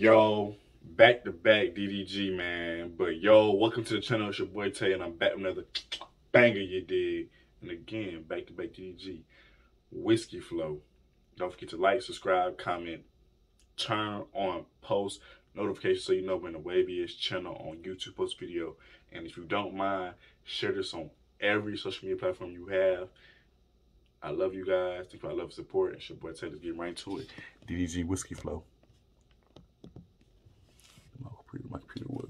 back to back DDG, man. But yo, welcome to the channel. It's your boy Tae, and I'm back with another banger, you dig. And again, back to back DDG. Whiskey Flow. Don't forget to like, subscribe, comment, turn on post notifications so you know when the Waviest channel on YouTube post video. And if you don't mind, share this on every social media platform you have. I love you guys. Thank you for love support. It's your boy Tae. Let's get right to it. DDG Whiskey Flow. My computer, would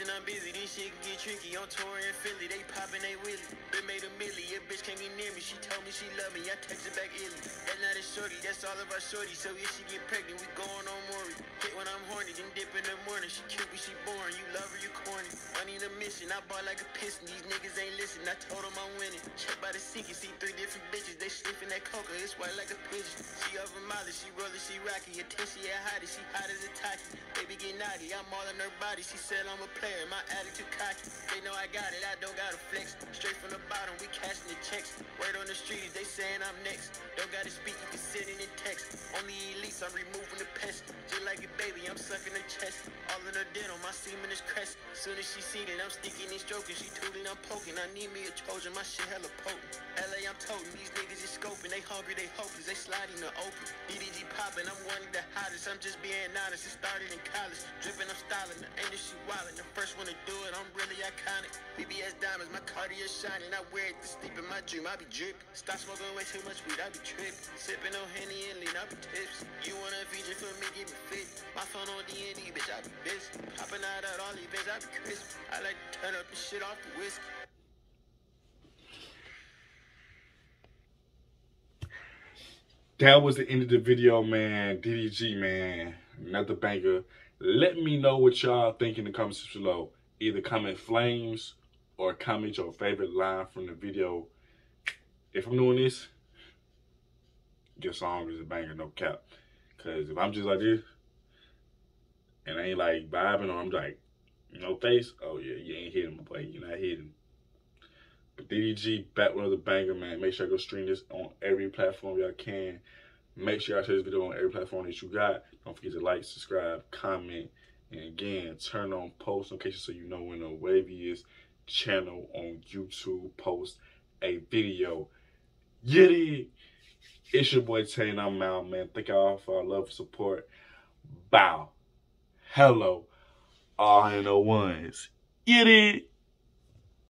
And I'm busy, this shit can get tricky. On tour in Philly, they poppin' they willy. Been made a milli, a bitch can't get near me. She told me she love me, I texted back illy. That night is shorty, that's all of our shorty. So if she get pregnant, we going on Maury. Hit when I'm horny, then dip in the morning. She cute, but she boring. You love her, you corny. Money a mission, I bought like a piston. These niggas ain't listen, I told them I'm winning. Check by the sink and see three different bitches. They sniffing that coca, it's white like a pigeon. She over Molly, she rollin', she rocky. Your she at hottie, she hot as a taki. Baby get naughty, I'm all in her body. She said I'm a player, my attitude cocky. They know I got it, I don't gotta flex. Straight from the bottom, we cashing the checks. Word on the streets, they saying I'm next. Don't gotta speak, you can send in text. Only elites, I'm removing the pest. Just like a baby, I'm sucking her chest. All in her dental, my semen is crest. Soon as she seen it, I'm sticking and stroking. She tooting, I'm poking. I need me a Trojan, my shit hella potent. LA, I'm toting. These niggas is scoping. They hungry, they hopeless. They sliding the open. DDG popping, I'm one of the hottest. I'm just being honest. It started in college. Dripping, I'm styling. The industry wallet. The first one to do it, I'm really iconic. VVS diamonds, my Cartier shining. I wear it to sleep in my dream. I be dripping. Stop smoking way too much weed. I be tripping. Sipping on Henny and lean. I be tips. You want a feature for me? Give me fit. My phone on DND, bitch. I be busy. Popping out at all events. I be crisp. I like to turn up the shit off the whiskey. That was the end of the video, man. DDG, man. Another banger. Let me know what y'all think in the comments below. Either comment flames or comment your favorite line from the video. If I'm doing this, your song is a banger, no cap. Cause if I'm just like this, and I ain't like vibing or I'm like, no face, oh yeah, you ain't hitting my boy. You're not hitting. But DDG back with another banger, man. Make sure I go stream this on every platform y'all can. Make sure I share this video on every platform that you got. Don't forget to like, subscribe, comment, and again, turn on post notifications so you know when the Waviest channel on YouTube post a video. Yiddy! It's your boy Tae and I'm out, man. Thank y'all for our love and support. Bow. Hello. All in the ones. It?